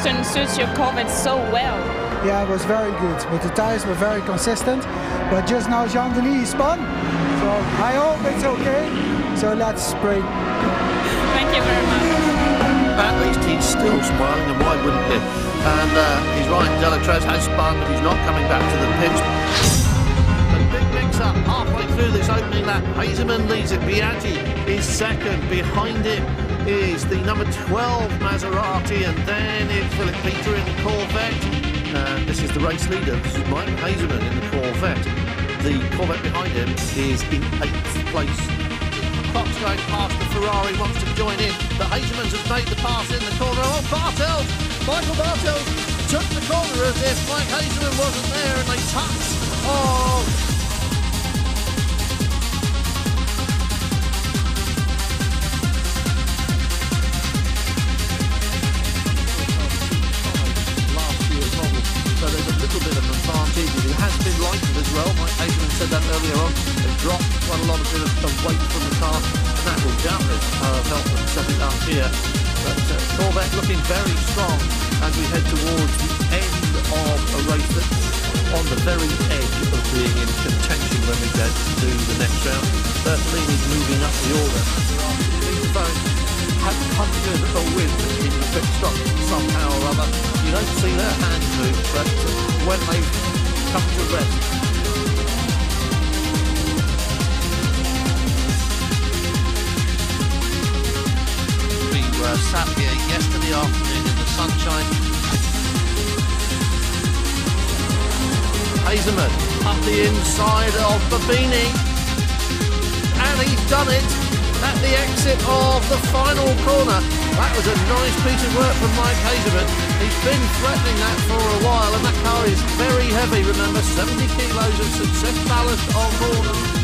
Silverstone suits your Corvette so well. Yeah, it was very good, but the tires were very consistent. But just now Jean Denis spun, so I hope it's okay. So let's spray. Thank you very much. At least he's still smiling, and why wouldn't he? And uh, he's right, Délétraz has spun, but he's not coming back to the pits. Mix-up halfway through this opening lap. Hezemans leads it. Biaggi is second. Behind him is the number 12 Maserati, and then it's Philipp Peter in the Corvette. Uh, this is the race leader. This is Mike Hezemans in the Corvette. The Corvette behind him is in eighth place. Fox going past the Ferrari wants to join in, but Hezemans has made the pass in the corner. Oh, Bartels! Michael Bartels took the corner as if Mike Hezemans wasn't there, and they touched. Dropped quite a lot of, of, weight from the car, and that will doubtless uh, help them set it up here. But uh, Corvette looking very strong as we head towards the end of a race that's on the very edge of being in contention when we get to the next round. Bertolini's moving up the order. Phones have conjured a win in the pit stop somehow or other. You don't see their hands move, but when they come to rest, sat here yesterday afternoon in the sunshine. Hezemans up the inside of Babini. And he's done it at the exit of the final corner. That was a nice piece of work from Mike Hezemans. He's been threatening that for a while, and that car is very heavy. Remember, 70 kilos of success ballast on board.